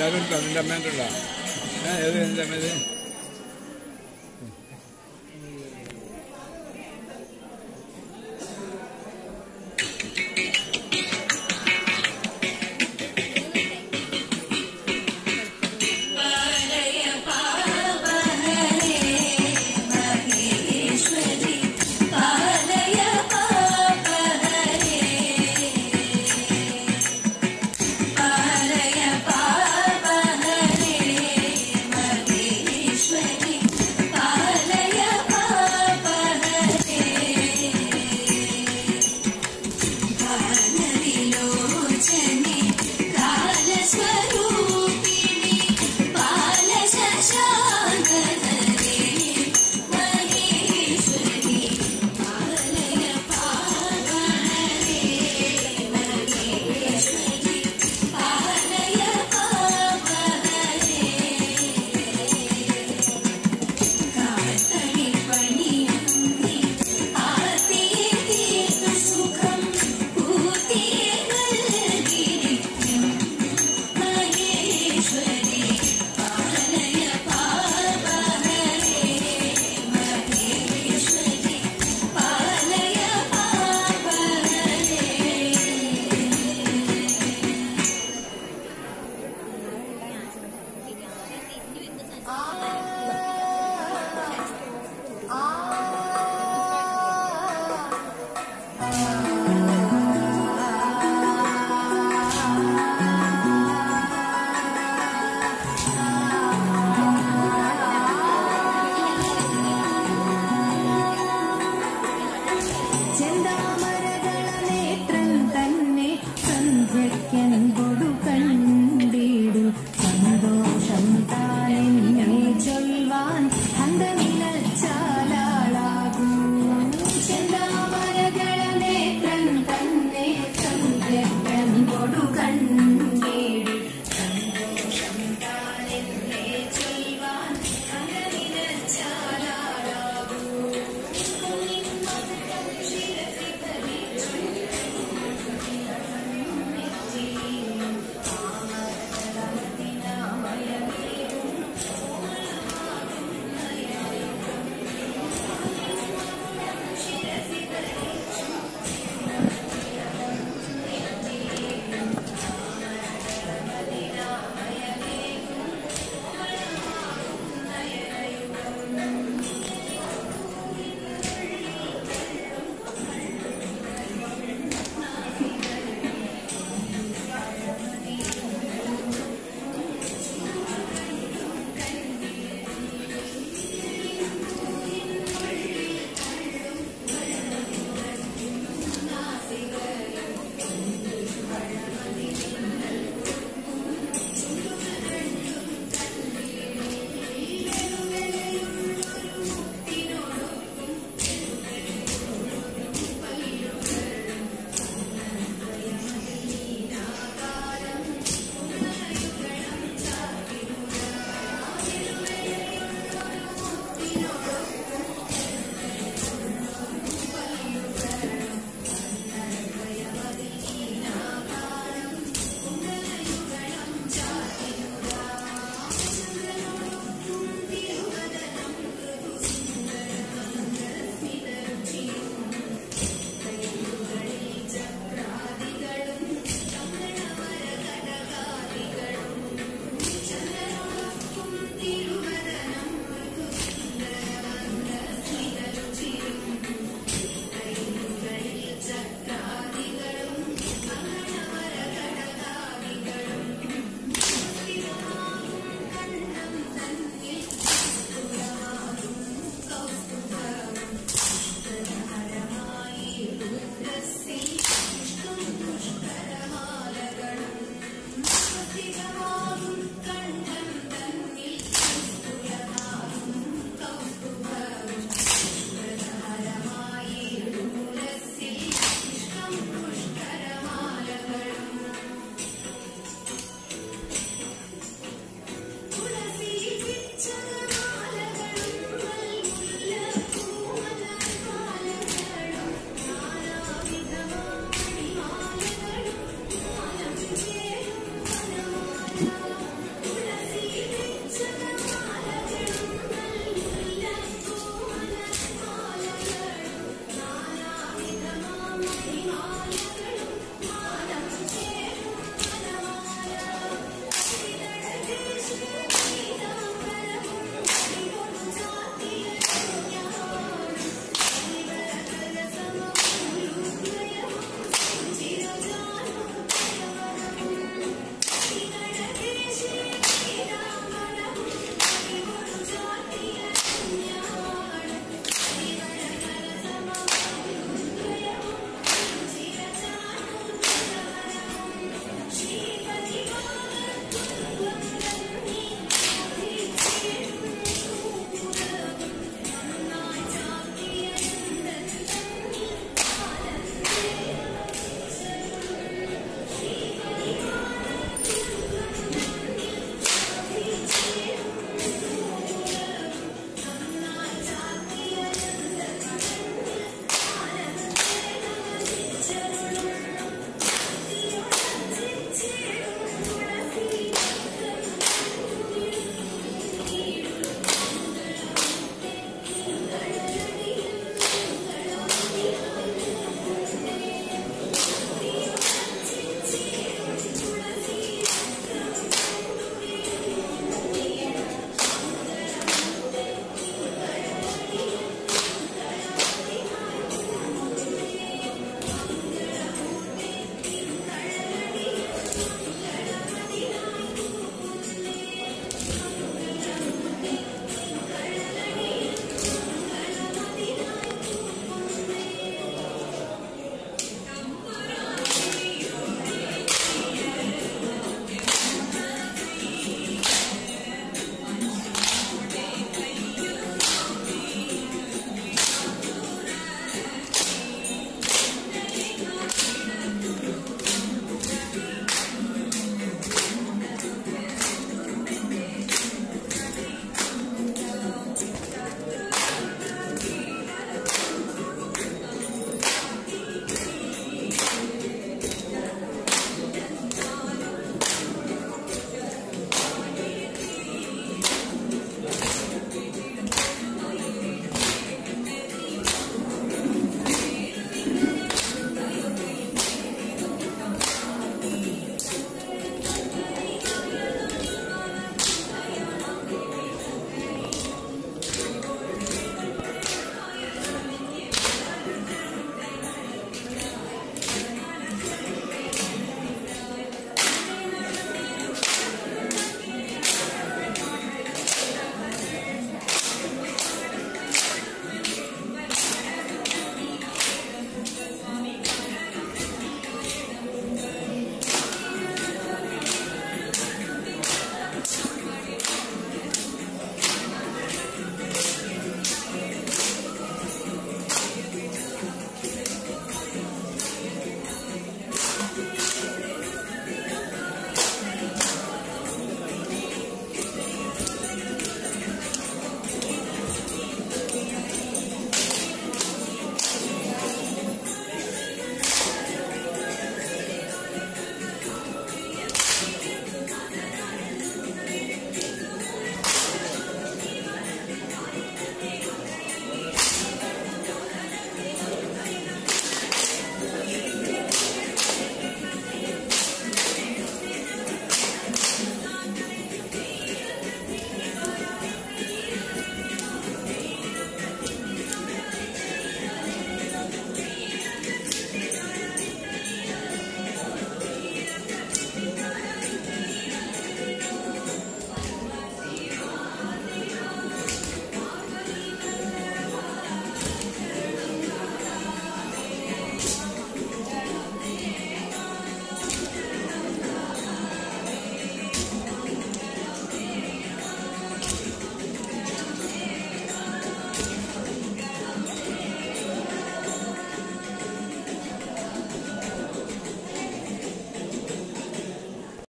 இந்த அது இருக்கா இந்த எது எந்த மாதிரி